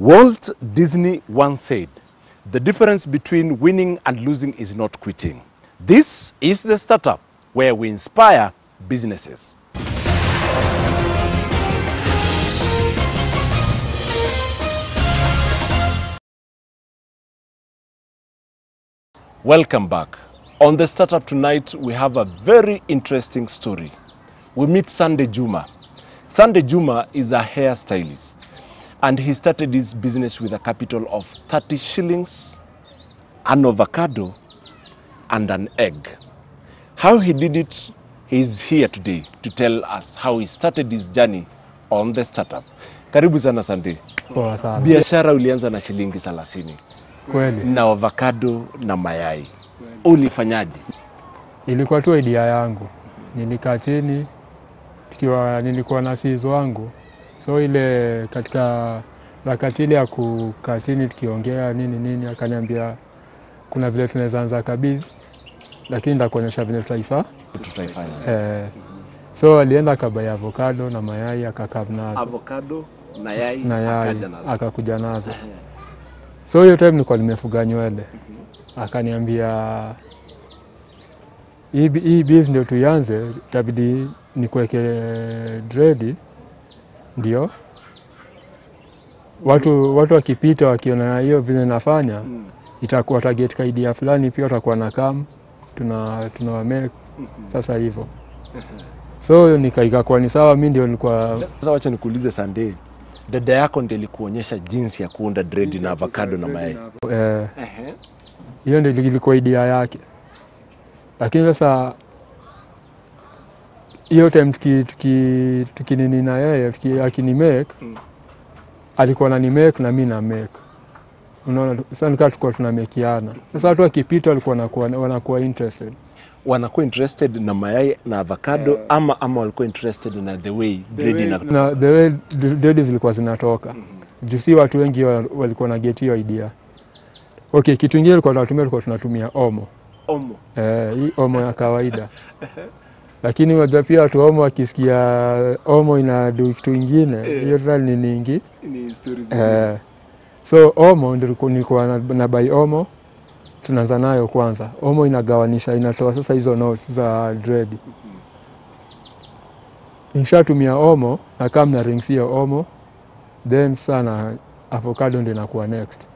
Walt Disney once said, the difference between winning and losing is not quitting. This is the startup where we inspire businesses. Welcome back. On the startup tonight, we have a very interesting story. We meet Sunday Juma. Sunday Juma is a hairstylist, and he started his business with a capital of 30 shillings, an avocado, and an egg. How he did it, he's here today to tell us how he started his journey on the startup. Karibu sana Sande. Poa sana. Biashara ulianza na shilingi 30 Kweli na avocado na mayai. Ulifanyaje? ilikuwa tu idea yangu, nilikaa chini tukiwa, nilikuwa na sis wangu, so ile katika rakati ile ya kukatini tukiongea nini nini, akaniambia kuna vile tunaweza anza kabizi, lakini ndakuonyesha vile tutaifa Tutaifanya. eh, so alienda akabaya avocado na mayai akakaa nazo. Avocado na yai, na yai akakuja nazo. So hiyo time nilikuwa nimefuga nywele, akaniambia hii bi- hii biz ndio tuianze, itabidi nikuweke dredi, ndio. Watu watu wakipita wakiona hiyo vile nafanya mm. itakuwa target ka idea fulani, pia watakuwa na kam tuna tunawamake sasa hivyo. So nika- ikakuwa ni sawa, mi ndio nilikuwa Sasa wacha nikuulize Sunday, dada yako ndiye ilikuonyesha jinsi ya kuunda dread na avocado na mayai. eh, hiyo ndio ilikuwa idea yake, lakini sasa hiyo time tuki, tuki, tukinini na yeye tuki, akini make alikuwa nani make na mi na make. Unaona, sasa nikaa tulikuwa tunamekiana. Sasa watu wakipita walikuwa wanakuwa, wanakuwa interested. Wanakuwa interested na mayai na avocado ama ama walikuwa interested na the way bread ina na the way dredi zilikuwa zinatoka. Mm juu si watu wengi wa- walikuwa na get hiyo idea. Okay, kitu ingine tulikuwa tunatumia tulikuwa tunatumia omo. Omo. Eh, hii omo ya kawaida lakini unajua pia watu omo wakisikia omo ina kitu ingine hiyo yeah. tena ni ningi. Ni stories. eh, so omo ndio nilikuwa- na, na bai omo tunaanza nayo kwanza. Omo inagawanisha inatoa sasa hizo notes za dread. Nishatumia omo na kama na rings hiyo omo then sana avocado ndio inakuwa next.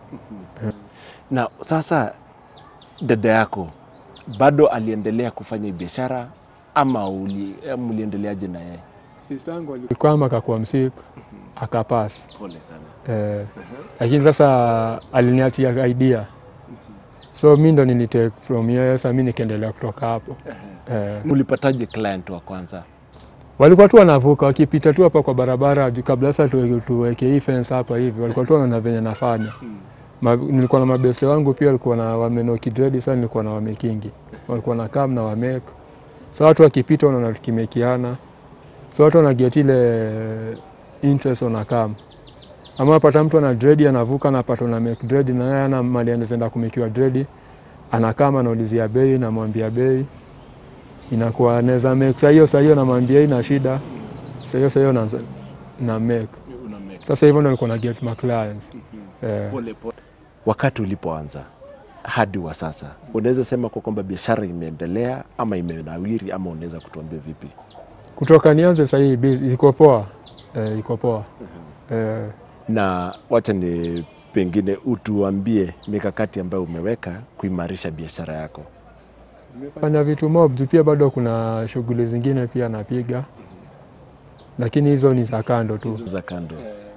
Na sasa dada yako bado aliendelea kufanya biashara ama uliendeleaje na yeye? kwamba akakuwa msik akapas Pole sana. Eh, lakini sasa aliniachia idea so mi ndo nilitake from yeye, sasa mi nikaendelea kutoka hapo eh, Ulipataje client wa kwanza? walikuwa tu wanavuka wakipita tu hapa kwa barabara juu kabla sasa tuwe- tuweke hii fence hapa hivi, walikuwa tu wanaona venye nafanya Ma, nilikuwa na mabeste wangu pia walikuwa na wamenoki dredi, sasa nilikuwa na wamekingi walikuwa na kam na wamek, so watu wakipita wanaona tukimekiana, so watu wanaget ile interest wanakam ama pata mtu ana dredi anavuka anapata na make dredi na yeye ana mali anaenda kumekiwa dredi anakama anaulizia bei namwambia bei. Inakuwa anaweza make. Sasa hiyo sasa hiyo namwambia ina na shida. Sasa hiyo sasa hiyo na, na make. Sasa hivyo ndio nilikuwa na get my clients. Eh, Wakati ulipoanza hadi wa sasa, unaweza sema kwa kwamba biashara imeendelea ama imenawiri ama unaweza kutuambia vipi? kutoka nianze sasa, hii iko poa e, iko poa e. Na wacha ni pengine utuambie mikakati ambayo umeweka kuimarisha biashara yako. fanya vitu mob pia bado kuna shughuli zingine pia napiga lakini hizo ni za kando tu za kando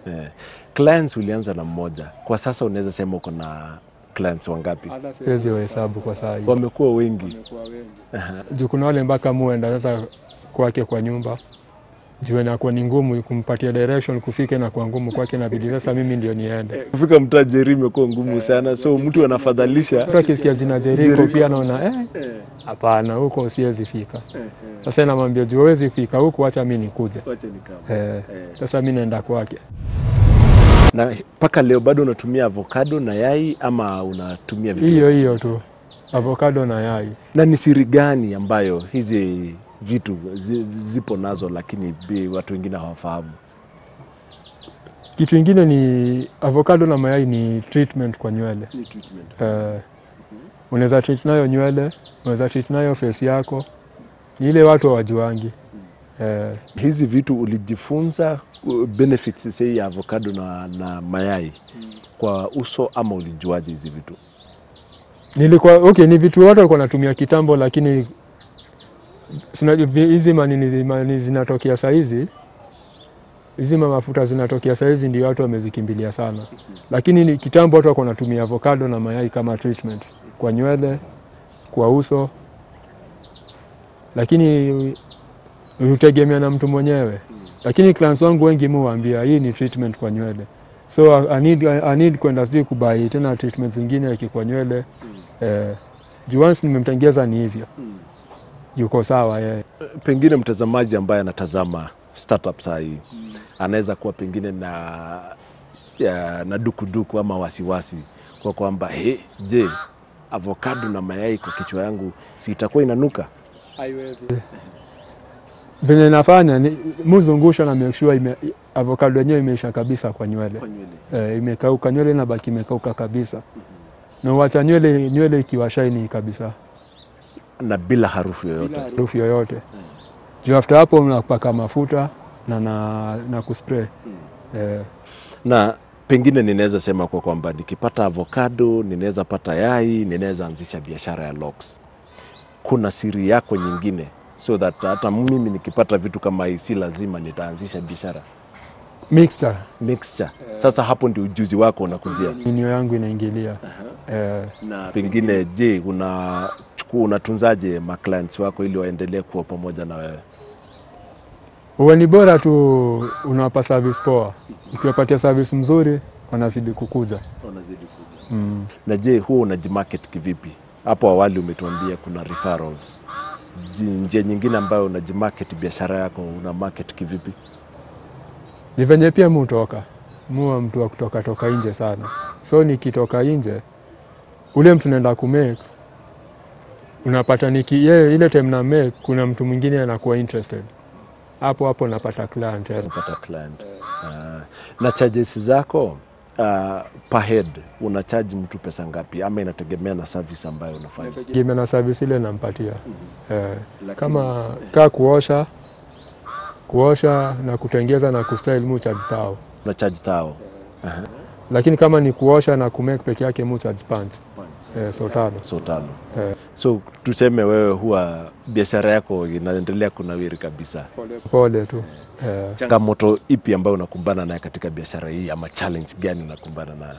yeah. Clients ulianza na mmoja, kwa sasa unaweza sema uko na clients wangapi? siwezi wahesabu kwa saa hii. Wamekuwa wengi. juu kuna wale mpaka muenda sasa kwake kwa nyumba. Juu inakuwa ni ngumu kumpatia direction kufika inakuwa ngumu kwake nabidi sasa mimi ndio niende. Kufika mtaa Jeri imekuwa ngumu sana, so mtu anafadhalisha. Mtu akisikia jina Jeriko pia naona eh, hapana huko siwezi fika. Sasa namwambia juu hawezi fika huko, acha mi nikuje. Eh, sasa mimi naenda kwake na mpaka leo bado unatumia avocado na yai ama unatumia vitu hiyo hiyo tu avocado na yai na ni siri gani ambayo hizi vitu zipo nazo lakini bi- watu wengine hawafahamu? Kitu ingine ni avocado na mayai ni treatment kwa nywele. Ni treatment. Eh, unaweza treat nayo nywele, unaweza treat nayo face yako. Ni ile watu hawajuangi. Eh, Hizi vitu ulijifunza uh, benefits say ya avocado na, na mayai kwa uso ama ulijuaje hizi vitu? nilikuwa okay, ni vitu watu walikuwa natumia kitambo, lakini hizi manini zinatokea saizi, hizi. Mafuta zinatokea saizi, ndio watu wamezikimbilia sana, lakini ni kitambo watu walikuwa natumia avocado na mayai kama treatment. Kwa nywele, kwa uso, lakini hutegemea na mtu mwenyewe, lakini clients wangu wengi muwaambia hii ni treatment kwa nywele. So I I need, I need kwenda sijui kubai tena treatment zingine iki kwa nywele. Eh, juu once nimemtengeza ni hivyo. Yuko sawa yeye. Pengine mtazamaji ambaye anatazama startup saa hii anaweza kuwa pengine na ya, na dukuduku ama wasiwasi kwa kwamba he, je, avocado na mayai kwa kichwa yangu si itakuwa inanuka? Venye nafanya ni muzungusha na make sure ime, avocado yenyewe imeisha kabisa kwa nywele eh, imekauka, nywele na baki imekauka kabisa na uacha nywele nywele ikiwa shaini kabisa, na bila harufu yoyote. harufu yoyote Hmm. juu after hapo unapaka mafuta na, na, na kuspray hmm. eh, na pengine ninaweza sema kwa kwamba nikipata avocado ninaweza pata yai, ninaweza anzisha biashara ya locks. Kuna siri yako nyingine so that hata mimi nikipata vitu kama hii si lazima nitaanzisha biashara mixture mixture. Sasa hapo ndio ujuzi wako unakujia. ninio yangu inaingilia Uh -huh. eh, Na pengine, je, unachukua unatunzaje maclients wako ili waendelee kuwa pamoja na wewe? Uwe ni bora tu unawapa service poa. Ukiwapatia service mzuri wanazidi kukuja. Wanazidi kuja. Mm. Na je, huwa unajimarket kivipi? Hapo awali umetuambia kuna referrals. Njia nyingine ambayo unajimarket biashara yako una market kivipi? Ni venye pia mutoka muwa mtu wa kutoka toka nje sana, so nikitoka nje ule mtu naenda kumake unapata niki yeye ile time na make, kuna mtu mwingine anakuwa interested. Hapo hapo, napata client napata client. Uh, na charges zako uh, per head una charge mtu pesa ngapi, ama inategemea na service ambayo unafanya? Tegemea na service ile nampatia mm -hmm. eh, kama kaa kuosha kuosha na kutengeza na kustyle mu charge tao na charge tao -huh. lakini kama ni kuosha na kumake peke yake mu charge punch eh, so tano. So tano. Eh. So tuseme wewe huwa biashara yako inaendelea kunawiri kabisa. pole tu. Eh, Changamoto ipi ambayo unakumbana nayo katika biashara hii, ama challenge gani unakumbana nayo?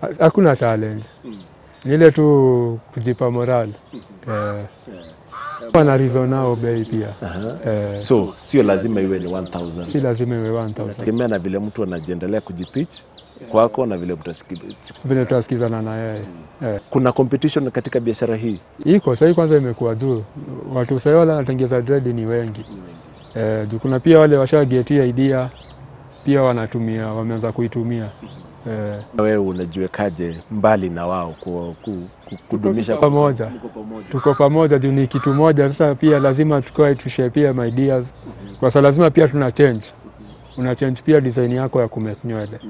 ha- hakuna challenge. Ni ile tu kujipa moral eh, na reason nao bei pia. Eh, So sio lazima iwe ni 1000 si lazima iwe 1000 tegemea na vile mtu anajiendelea kujipitch kwako na vile vile tutasikizana na yeye. Eh, Kuna competition katika biashara hii. iko sahii kwanza imekuwa juu. Watu sahii wale wanatengeza dread ni wengi. Eh, kuna pia wale washagetia idea pia wanatumia wameanza kuitumia eh, Wewe unajiwekaje mbali na wao ku, ku, ku, kudumisha pamoja tuko pamoja juu ni kitu moja. Sasa pia lazima tukae tushare pia my ideas, kwa sababu lazima pia tuna change, una change pia design yako ya kumake nywele.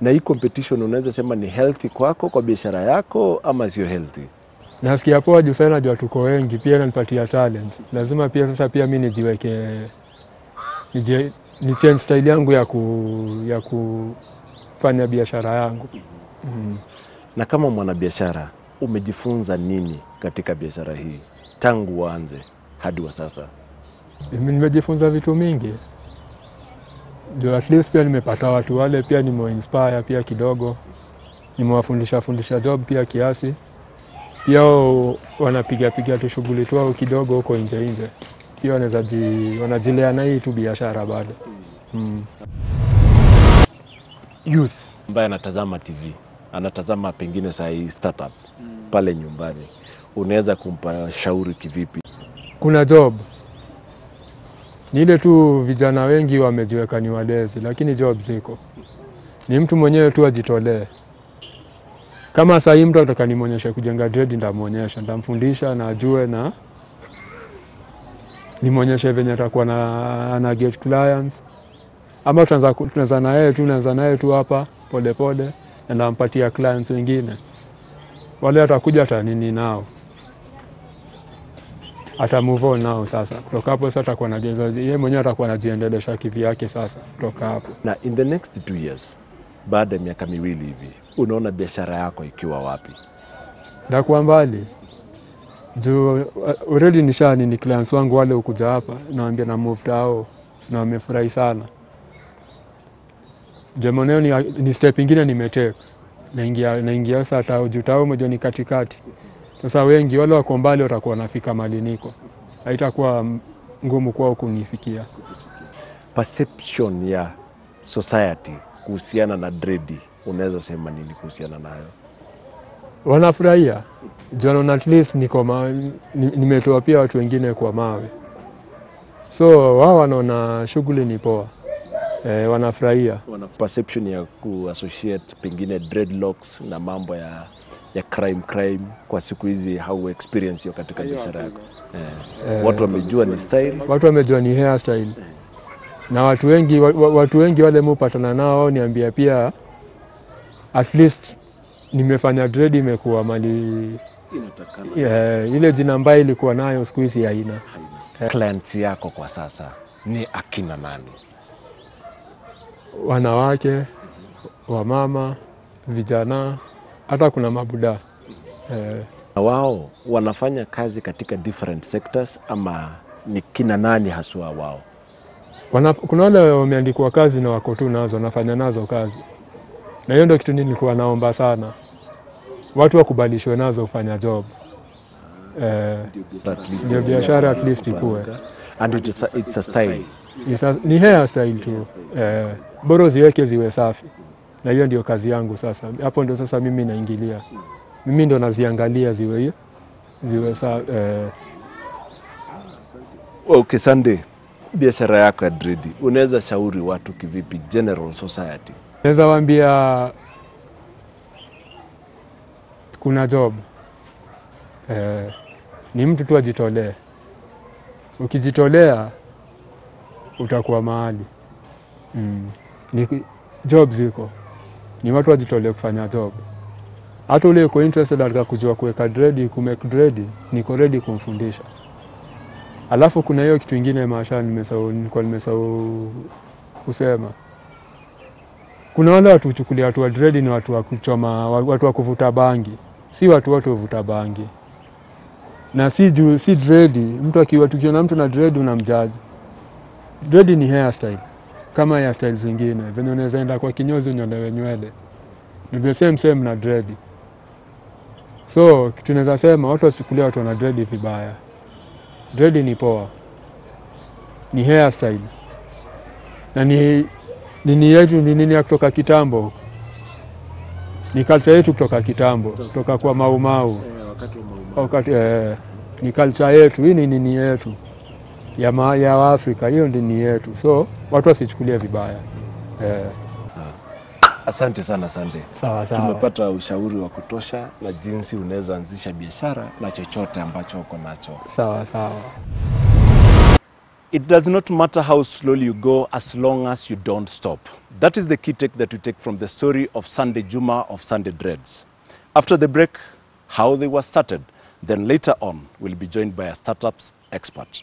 na hii competition unaweza sema ni healthy kwako kwa biashara yako ama sio healthy? Nasikia poa juu sana, najua tuko wengi, pia nanipatia challenge. Lazima pia sasa pia mi nijiweke niji, ni change style yangu ya, ku, ya kufanya biashara yangu mm. Na kama mwanabiashara umejifunza nini katika biashara hii tangu uanze hadi wa sasa? Mimi nimejifunza vitu mingi juu at least pia nimepata watu wale pia nimeinspire pia kidogo, nimewafundisha fundisha job pia kiasi, pia wanapigapiga wanapiga piga tu shughuli tu au kidogo huko nje nje, pia wanaweza wanajilea na hii tu biashara bado mm. Youth ambaye anatazama TV anatazama pengine saa hii startup mm. pale nyumbani, unaweza kumpa shauri kivipi? kuna job ni ile tu, vijana wengi wamejiweka ni walezi, lakini job ziko, ni mtu mwenyewe tu ajitolee. Kama saa hii mtu ataka nimwonyeshe kujenga dread, ndamwonyesha, ndamfundisha na ajue, na nimwonyeshe venye atakuwa na na get clients ama tunaanza na yeye tu naanza na yeye tu hapa polepole, na nampatia clients wengine wale atakuja atanini nao ata move on nao sasa. Kutoka hapo sasa atakuwa anajeza yeye mwenyewe atakuwa anajiendelesha kivyake sasa kutoka hapo. Na in the next two years, baada ya miaka miwili hivi, unaona biashara yako ikiwa wapi? Ndakuwa mbali juu uh, already nisha nini clients wangu wale ukuja hapa nawambia na move tao na wamefurahi sana. Jemoneo ni, ni step ingine nimeteka naingia naingia sasa tao juu tao moja ni katikati. Sasa wengi wale wako mbali watakuwa wanafika mali niko, haitakuwa ngumu kwao kunifikia. Perception ya society kuhusiana na dredi, unaweza sema nini kuhusiana nayo? wanafurahia jana, at least niko nimetoa pia watu wengine kwa mawe, so wao wanaona shughuli ni poa e, wanafurahia. Perception ya kuassociate pengine dreadlocks na mambo ya ya crime crime kwa siku hizi, how experience hiyo katika biashara yako eh. Eh, Watu wamejua ni style watu wamejua ni hairstyle na watu wengi, wa, wa- watu wengi wale mupatana nao wao niambia pia at least nimefanya dread imekuwa mali eh, ile jina ambayo ilikuwa nayo siku hizi haina. clients yako kwa sasa ni akina nani? Wanawake, wamama, vijana, hata kuna mabuda eh, wao wanafanya kazi katika different sectors ama ni kina nani haswa wao? wana, kuna wale wameandikwa kazi na wako tu nazo, wanafanya nazo kazi, na hiyo ndio kitu nilikuwa naomba sana, watu wakubalishwe nazo ufanya job eh, ndio biashara at least ikue. and it's a, it's a style. Ni hair style tu eh, bora ziweke ziwe safi, na hiyo ndio kazi yangu sasa. Hapo ndio sasa mimi naingilia, mimi ndo naziangalia ziwe hiyo ziwe safi eh, Okay, Sunday, biashara yako ya dredi unaweza shauri watu kivipi, general society? Naweza waambia kuna job eh, ni mtu tu ajitolee. Ukijitolea utakuwa mahali mm. Ni job ziko, ni watu wajitolee kufanya job. Hata ule uko interested katika kujua kuweka dredi, kumake dredi, niko ready kumfundisha. Alafu kuna hiyo kitu ingine maasha, nimesahau, nilikuwa nimesahau kusema kuna wale watu huchukulia watu wa dredi ni watu wa kuchoma, watu wa kuvuta bangi. Si watu wote huvuta bangi, na si juu, si dredi. Mtu akiwa tukiona mtu na dredi unamjaji. Dredi ni hairstyle kama hairstyle zingine, venye unaweza enda kwa kinyozi unyolewe nywele, ni the same same na dredi. So kitu naweza sema watu wasichukulia watu wana dredi vibaya. Dredi ni poa, ni hairstyle na ni nini yetu ni nini ya kutoka kitambo, ni culture yetu kutoka kitambo, kutoka kwa maumau wakati eh, ni culture yetu. Hii ni nini yetu ya, ma, ya Afrika, hiyo ndini yetu, so watu wasichukulia vibaya eh, Asante sana Sande, sawa sawa. Tumepata ushauri wa kutosha na jinsi unaweza anzisha biashara na chochote ambacho uko nacho. Sawa sawa. It does not matter how slowly you go as long as you don't stop. That is the key take that we take from the story of Sunday Juma of Sunday Dreads. After the break, how they were started. Then later on, we'll be joined by a startups expert.